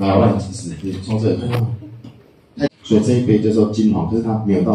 八万其实你从这里看，所以这一杯就说金黄，就是它没有到。